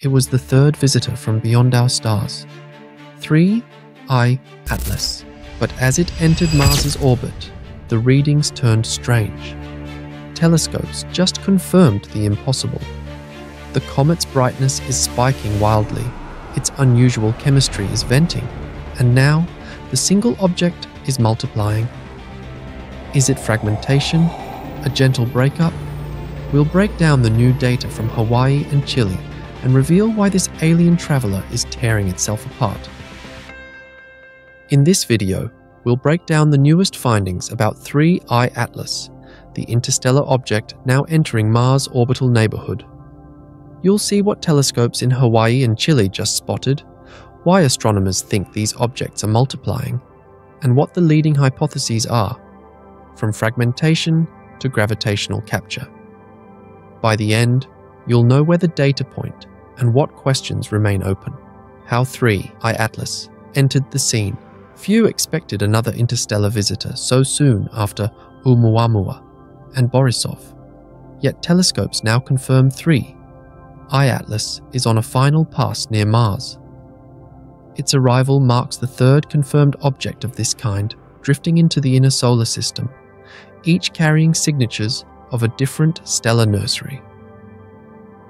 It was the third visitor from beyond our stars, 3I Atlas. But as it entered Mars's orbit, the readings turned strange. Telescopes just confirmed the impossible. The comet's brightness is spiking wildly, its unusual chemistry is venting, and now the single object is multiplying. Is it fragmentation? A gentle breakup? We'll break down the new data from Hawaii and Chile and reveal why this alien traveler is tearing itself apart. In this video, we'll break down the newest findings about 3I Atlas, the interstellar object now entering Mars' orbital neighborhood. You'll see what telescopes in Hawaii and Chile just spotted, why astronomers think these objects are multiplying, and what the leading hypotheses are, from fragmentation to gravitational capture. By the end, you'll know where the data point and what questions remain open. How 3I Atlas entered the scene. Few expected another interstellar visitor so soon after Oumuamua and Borisov. Yet telescopes now confirm 3 I Atlas is on a final pass near Mars. Its arrival marks the third confirmed object of this kind drifting into the inner solar system, each carrying signatures of a different stellar nursery.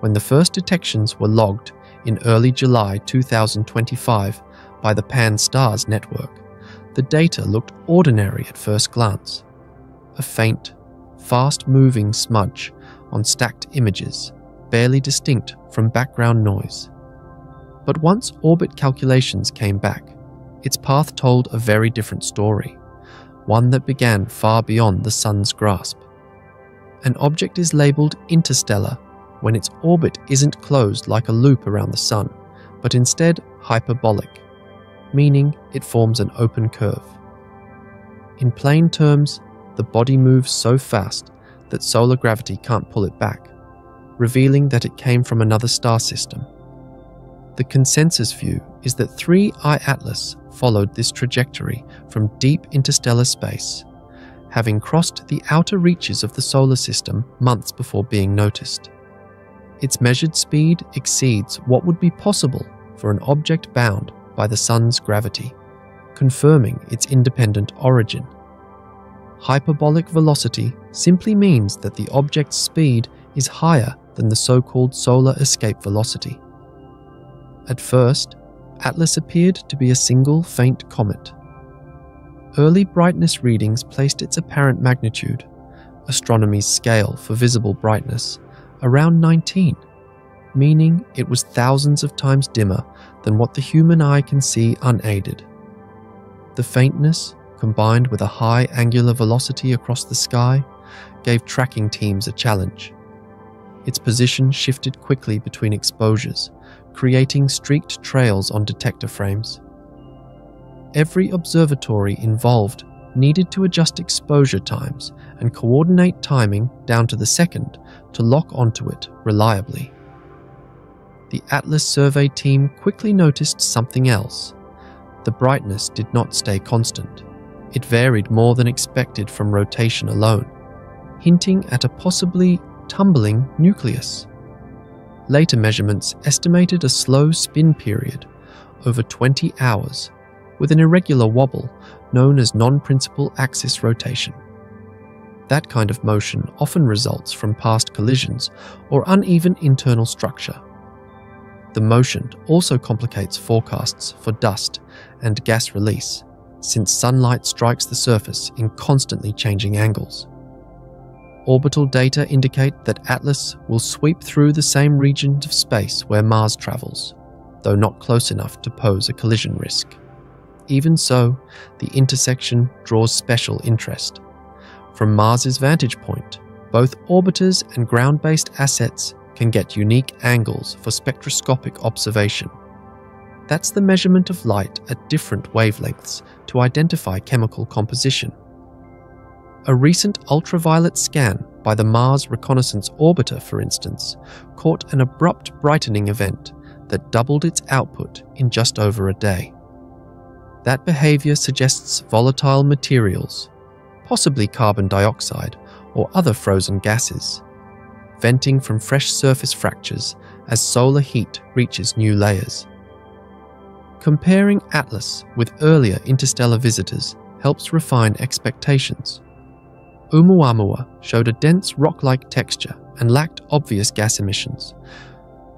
When the first detections were logged in early July 2025 by the Pan-STARRS network, the data looked ordinary at first glance. A faint, fast moving smudge on stacked images, barely distinct from background noise. But once orbit calculations came back, its path told a very different story, one that began far beyond the Sun's grasp. An object is labelled interstellar when its orbit isn't closed like a loop around the Sun, but instead hyperbolic, meaning it forms an open curve. In plain terms, the body moves so fast that solar gravity can't pull it back, revealing that it came from another star system. The consensus view is that 3I Atlas followed this trajectory from deep interstellar space, having crossed the outer reaches of the solar system months before being noticed. Its measured speed exceeds what would be possible for an object bound by the Sun's gravity, confirming its independent origin. Hyperbolic velocity simply means that the object's speed is higher than the so called solar escape velocity. At first, Atlas appeared to be a single faint comet. Early brightness readings placed its apparent magnitude, astronomy's scale for visible brightness, around 19, meaning it was thousands of times dimmer than what the human eye can see unaided. The faintness, combined with a high angular velocity across the sky, gave tracking teams a challenge. Its position shifted quickly between exposures, creating streaked trails on detector frames. Every observatory involved needed to adjust exposure times and coordinate timing down to the second to lock onto it reliably. The Atlas survey team quickly noticed something else. The brightness did not stay constant. It varied more than expected from rotation alone, hinting at a possibly tumbling nucleus. Later measurements estimated a slow spin period over 20 hours with an irregular wobble known as non principal axis rotation. That kind of motion often results from past collisions or uneven internal structure. The motion also complicates forecasts for dust and gas release, since sunlight strikes the surface in constantly changing angles. Orbital data indicate that Atlas will sweep through the same regions of space where Mars travels, though not close enough to pose a collision risk. Even so, the intersection draws special interest. From Mars's vantage point, both orbiters and ground based assets can get unique angles for spectroscopic observation. That's the measurement of light at different wavelengths to identify chemical composition. A recent ultraviolet scan by the Mars Reconnaissance Orbiter, for instance, caught an abrupt brightening event that doubled its output in just over a day. That behavior suggests volatile materials, possibly carbon dioxide or other frozen gases, venting from fresh surface fractures as solar heat reaches new layers. Comparing Atlas with earlier interstellar visitors helps refine expectations. Oumuamua showed a dense rock like texture and lacked obvious gas emissions.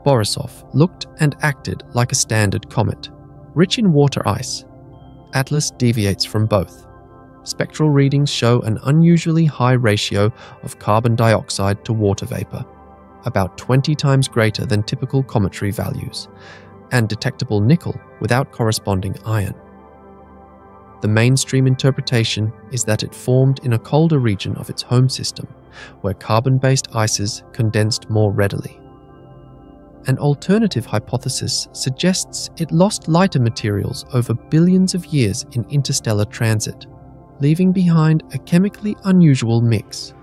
Borisov looked and acted like a standard comet, rich in water ice. Atlas deviates from both. Spectral readings show an unusually high ratio of carbon dioxide to water vapor, about 20 times greater than typical cometary values, and detectable nickel without corresponding iron. The mainstream interpretation is that it formed in a colder region of its home system, where carbon based ices condensed more readily. An alternative hypothesis suggests it lost lighter materials over billions of years in interstellar transit, leaving behind a chemically unusual mix.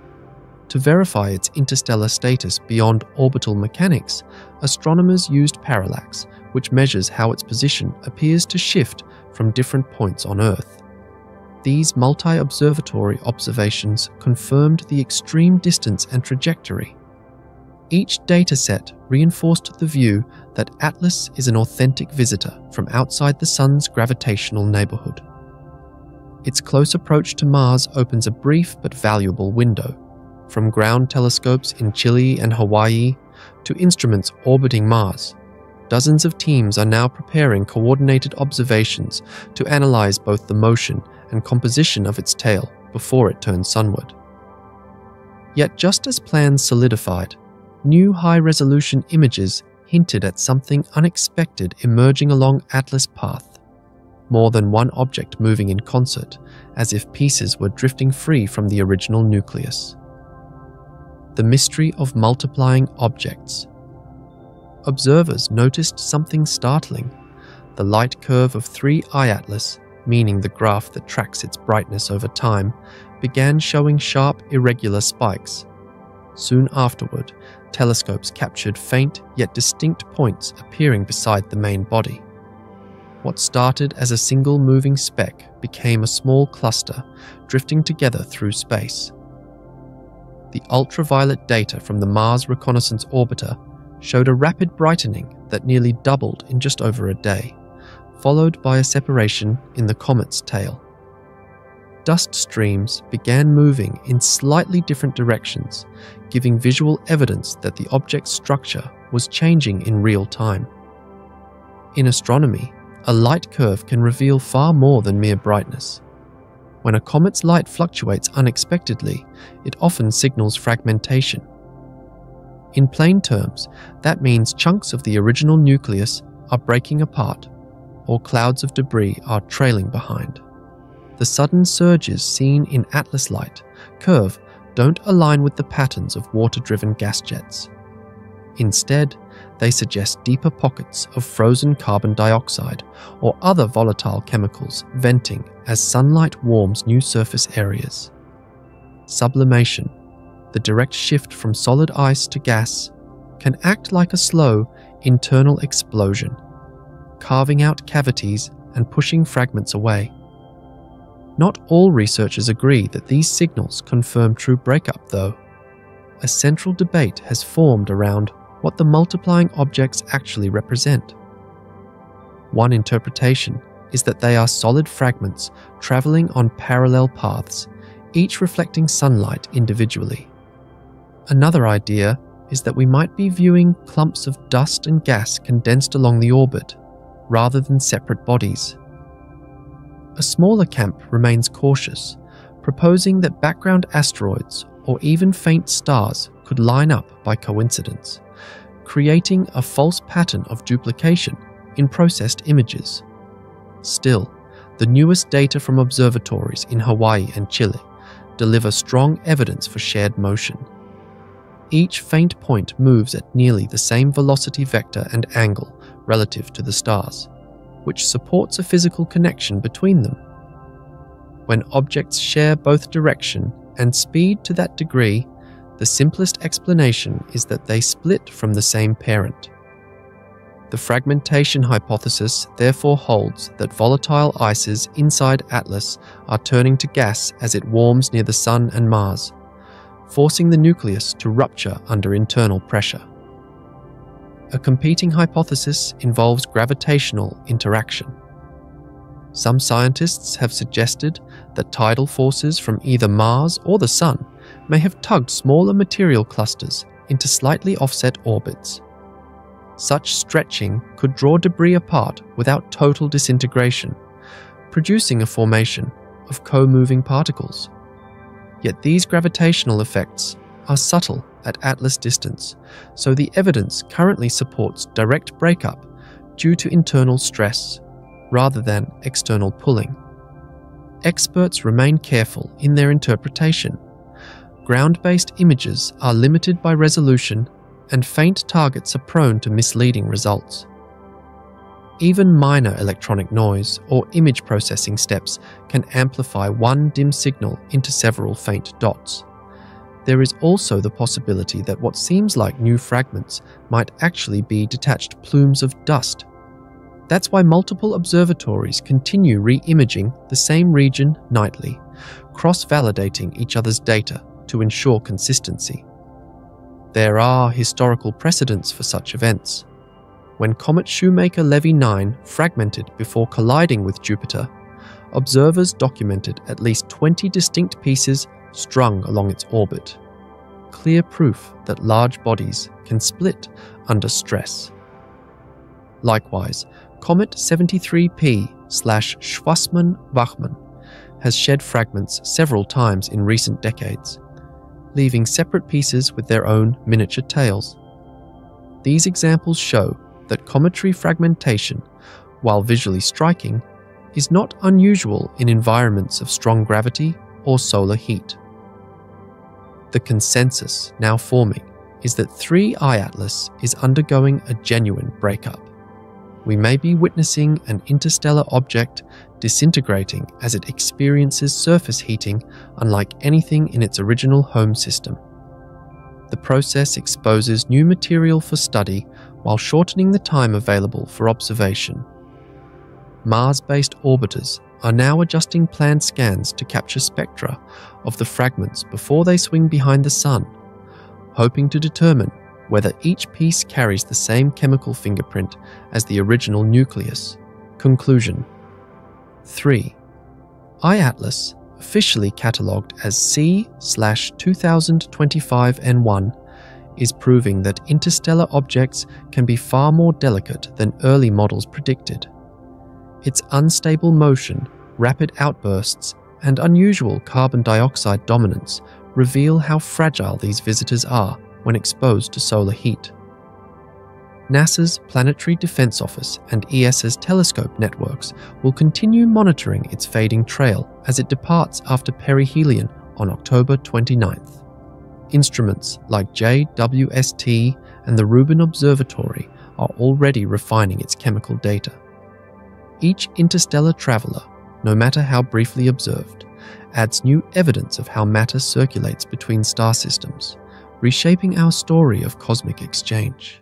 To verify its interstellar status beyond orbital mechanics, astronomers used parallax, which measures how its position appears to shift from different points on Earth. These multi observatory observations confirmed the extreme distance and trajectory. Each dataset reinforced the view that Atlas is an authentic visitor from outside the Sun's gravitational neighborhood. Its close approach to Mars opens a brief but valuable window, from ground telescopes in Chile and Hawaii to instruments orbiting Mars dozens of teams are now preparing coordinated observations to analyze both the motion and composition of its tail before it turns sunward. Yet, just as plans solidified, new high resolution images hinted at something unexpected emerging along Atlas Path. More than one object moving in concert, as if pieces were drifting free from the original nucleus. The mystery of multiplying objects observers noticed something startling. The light curve of 3I Atlas, meaning the graph that tracks its brightness over time, began showing sharp, irregular spikes. Soon afterward, telescopes captured faint yet distinct points appearing beside the main body. What started as a single moving speck became a small cluster, drifting together through space. The ultraviolet data from the Mars Reconnaissance Orbiter showed a rapid brightening that nearly doubled in just over a day, followed by a separation in the comet's tail. Dust streams began moving in slightly different directions, giving visual evidence that the object's structure was changing in real time. In astronomy, a light curve can reveal far more than mere brightness. When a comet's light fluctuates unexpectedly, it often signals fragmentation in plain terms, that means chunks of the original nucleus are breaking apart, or clouds of debris are trailing behind. The sudden surges seen in Atlas light curve don't align with the patterns of water driven gas jets. Instead, they suggest deeper pockets of frozen carbon dioxide or other volatile chemicals venting as sunlight warms new surface areas. Sublimation the direct shift from solid ice to gas can act like a slow, internal explosion, carving out cavities and pushing fragments away. Not all researchers agree that these signals confirm true breakup, though. A central debate has formed around what the multiplying objects actually represent. One interpretation is that they are solid fragments traveling on parallel paths, each reflecting sunlight individually. Another idea is that we might be viewing clumps of dust and gas condensed along the orbit, rather than separate bodies. A smaller camp remains cautious, proposing that background asteroids or even faint stars could line up by coincidence, creating a false pattern of duplication in processed images. Still, the newest data from observatories in Hawaii and Chile deliver strong evidence for shared motion. Each faint point moves at nearly the same velocity vector and angle relative to the stars, which supports a physical connection between them. When objects share both direction and speed to that degree, the simplest explanation is that they split from the same parent. The fragmentation hypothesis therefore holds that volatile ices inside Atlas are turning to gas as it warms near the Sun and Mars, forcing the nucleus to rupture under internal pressure. A competing hypothesis involves gravitational interaction. Some scientists have suggested that tidal forces from either Mars or the Sun may have tugged smaller material clusters into slightly offset orbits. Such stretching could draw debris apart without total disintegration, producing a formation of co moving particles. Yet these gravitational effects are subtle at Atlas distance, so the evidence currently supports direct breakup due to internal stress rather than external pulling. Experts remain careful in their interpretation. Ground based images are limited by resolution, and faint targets are prone to misleading results. Even minor electronic noise or image processing steps can amplify one dim signal into several faint dots. There is also the possibility that what seems like new fragments might actually be detached plumes of dust that's why multiple observatories continue re imaging the same region nightly, cross validating each other's data to ensure consistency. There are historical precedents for such events. When Comet Shoemaker Levy 9 fragmented before colliding with Jupiter, observers documented at least 20 distinct pieces strung along its orbit. Clear proof that large bodies can split under stress. Likewise, Comet 73P slash Schwassmann-Wachmann has shed fragments several times in recent decades, leaving separate pieces with their own miniature tails. These examples show that cometary fragmentation, while visually striking, is not unusual in environments of strong gravity or solar heat. The consensus now forming is that 3I Atlas is undergoing a genuine breakup we may be witnessing an interstellar object disintegrating as it experiences surface heating unlike anything in its original home system. The process exposes new material for study while shortening the time available for observation. Mars based orbiters are now adjusting planned scans to capture spectra of the fragments before they swing behind the Sun, hoping to determine whether each piece carries the same chemical fingerprint as the original nucleus. Conclusion 3I Atlas, officially catalogued as C 2025 N1, is proving that interstellar objects can be far more delicate than early models predicted. Its unstable motion, rapid outbursts, and unusual carbon dioxide dominance reveal how fragile these visitors are when exposed to solar heat. NASA's Planetary Defense Office and ESA's telescope networks will continue monitoring its fading trail as it departs after perihelion on October 29th. Instruments like JWST and the Rubin Observatory are already refining its chemical data. Each interstellar traveler, no matter how briefly observed, adds new evidence of how matter circulates between star systems reshaping our story of cosmic exchange.